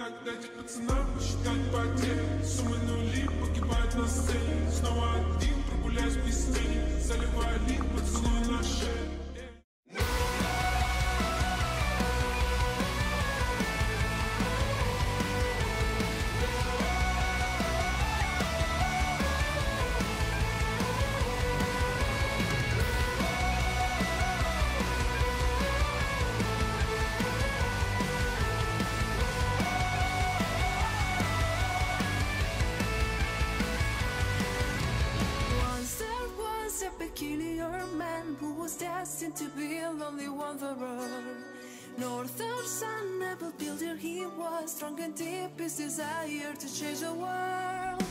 Так дайте пацанам посчитать потери Суммы нули погибают на сцене. Снова один прогуляюсь без тени. Заливая лик поцелуй на шею meant to be a lonely wanderer. Northern sun, apple builder, he was strong and deep his desire to change the world.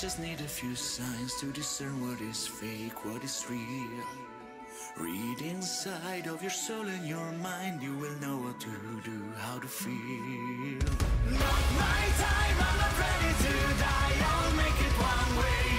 just need a few signs to discern what is fake, what is real. Read inside of your soul and your mind, you will know what to do, how to feel. Not my time, I'm not ready to die, I'll make it one way.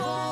more.